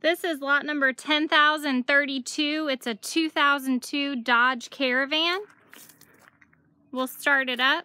This is lot number 10,032. It's a 2002 Dodge Caravan. We'll start it up.